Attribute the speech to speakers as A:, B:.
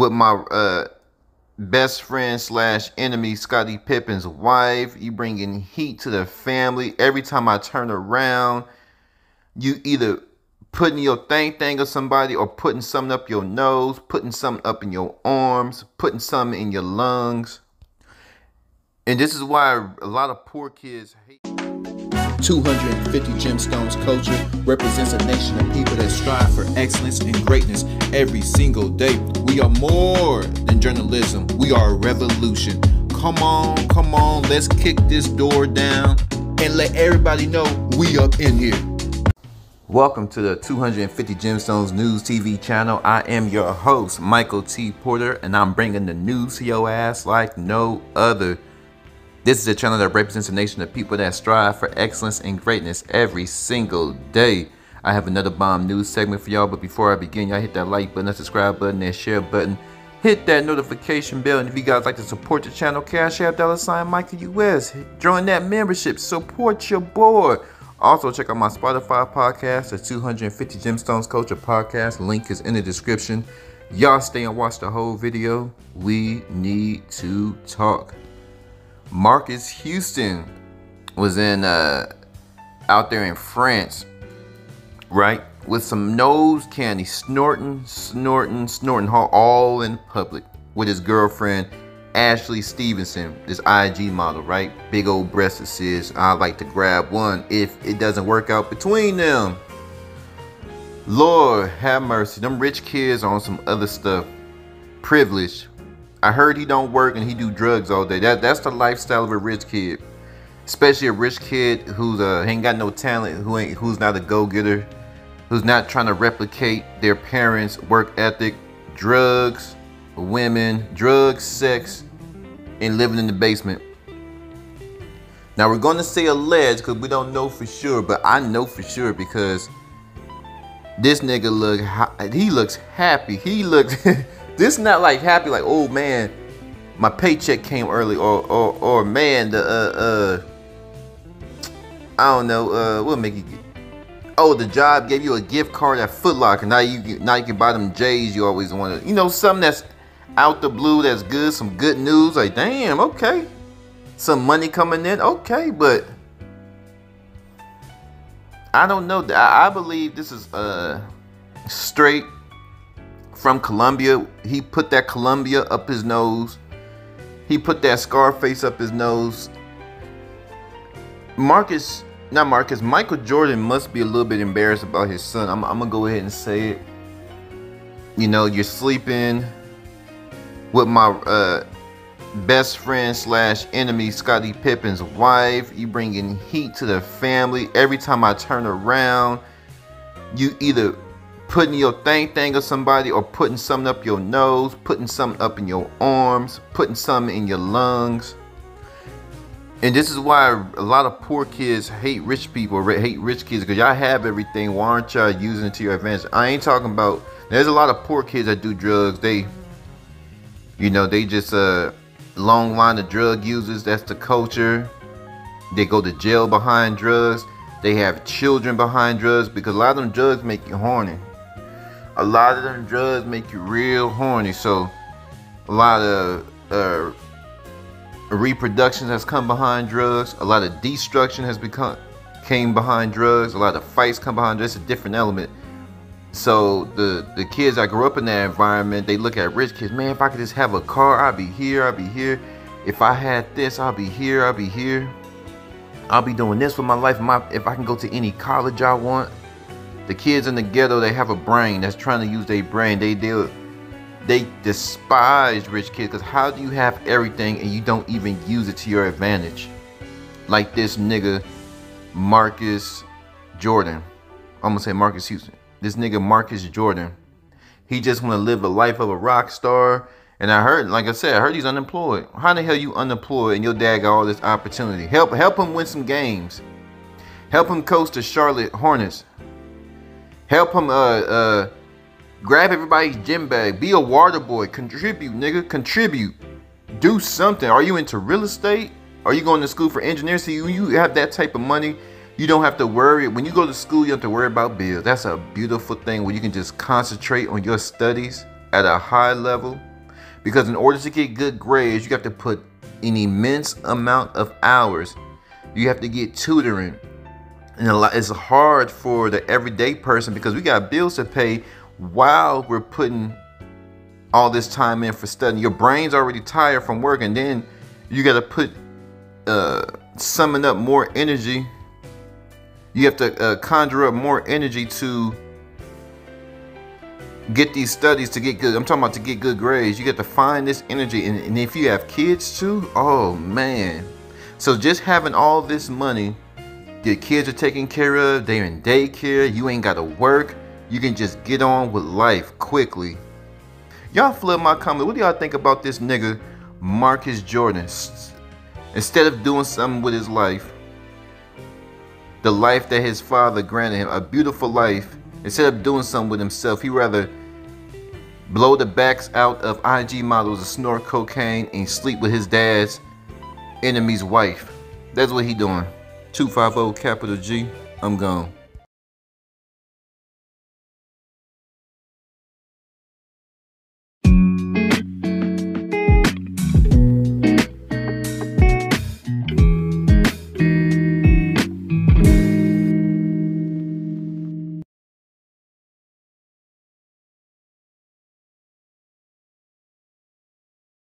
A: with my uh best friend slash enemy Scottie Pippen's wife. You bringing heat to the family. Every time I turn around, you either putting your thing thing of somebody or putting something up your nose, putting something up in your arms, putting something in your lungs. And this is why a lot of poor kids hate.
B: 250 Gemstones culture represents a nation of people that strive for excellence and greatness every single day. We are more than journalism, we are a revolution. Come on, come on, let's kick this door down and let everybody know we up in here.
A: Welcome to the 250 Gemstones News TV channel. I am your host, Michael T. Porter, and I'm bringing the news to your ass like no other. This is a channel that represents a nation of people that strive for excellence and greatness every single day. I have another bomb news segment for y'all, but before I begin, y'all hit that like button, that subscribe button, that share button. Hit that notification bell, and if you guys like to support the channel, cash out dollar sign Michael US. Join that membership, support your boy. Also, check out my Spotify podcast, the 250 Gemstones Culture Podcast. Link is in the description. Y'all stay and watch the whole video. We need to talk. Marques Houston was in uh, out there in France, right, with some nose candy, snorting, snorting, snorting, all in public with his girlfriend Ashley Stevenson, this IG model, right? Big old breasts is. I like to grab one if it doesn't work out between them. Lord have mercy, them rich kids on some other stuff, privilege, I heard he don't work and he do drugs all day. That that's the lifestyle of a rich kid, especially a rich kid who's uh ain't got no talent, who ain't who's not a go getter, who's not trying to replicate their parents' work ethic, drugs, women, drugs, sex, and living in the basement. Now we're gonna say alleged because we don't know for sure, but I know for sure because this nigga look he looks happy. He looks. This not like happy, like oh man, my paycheck came early, or or or man, the uh uh I don't know, uh what make you get oh the job gave you a gift card at Foot Locker. Now you now you can buy them J's you always wanted. You know, something that's out the blue that's good, some good news. Like, damn, okay. Some money coming in, okay, but I don't know. I believe this is uh straight from Colombia. He put that Colombia up his nose. He put that Scarface up his nose. Marcus, not Marcus, Michael Jordan must be a little bit embarrassed about his son. I'm, I'm gonna go ahead and say it. You know, you're sleeping with my uh, best friend slash enemy, Scottie Pippen's wife. You bringing heat to the family. Every time I turn around, you either putting your thing thing of somebody or putting something up your nose, putting something up in your arms, putting something in your lungs. And this is why a lot of poor kids hate rich people, hate rich kids, because y'all have everything. Why aren't y'all using it to your advantage? I ain't talking about, there's a lot of poor kids that do drugs. They, you know, they just a uh, long line of drug users. That's the culture. They go to jail behind drugs. They have children behind drugs because a lot of them drugs make you horny a lot of them drugs make you real horny. So a lot of uh, reproduction has come behind drugs. A lot of destruction has become came behind drugs. A lot of fights come behind drugs. It's a different element. So the the kids that grew up in that environment, they look at rich kids. Man, if I could just have a car, I'd be here. I'd be here. If I had this, I'll be here. I'll be here. I'll be doing this with my life. My if I can go to any college I want, the kids in the ghetto, they have a brain that's trying to use their brain. They deal, they despise rich kids because how do you have everything and you don't even use it to your advantage? Like this nigga, Marcus Jordan. I'm gonna say Marcus Houston. This nigga Marcus Jordan. He just wanna live a life of a rock star. And I heard, like I said, I heard he's unemployed. How the hell you unemployed and your dad got all this opportunity? Help help him win some games. Help him coach the Charlotte Hornets. Help him uh uh grab everybody's gym bag. Be a water boy. Contribute, nigga. Contribute. Do something. Are you into real estate? Are you going to school for engineering? See, when you have that type of money, you don't have to worry. When you go to school, you don't have to worry about bills. That's a beautiful thing where you can just concentrate on your studies at a high level. Because in order to get good grades, you have to put an immense amount of hours. You have to get tutoring. And it's hard for the everyday person because we got bills to pay while we're putting all this time in for studying. Your brain's already tired from work, and then you got to put uh, summon up more energy. You have to uh, conjure up more energy to get these studies to get good. I'm talking about to get good grades. You got to find this energy, and, and if you have kids too, oh man. So just having all this money, your kids are taken care of. They're in daycare. You ain't got to work. You can just get on with life quickly. Y'all flood my comment. What do y'all think about this nigga, Marcus Jordan? Instead of doing something with his life, the life that his father granted him, a beautiful life, instead of doing something with himself, he rather blow the backs out of IG models and snort cocaine and sleep with his dad's enemy's wife. That's what he doing. 250 capital G. I'm gone.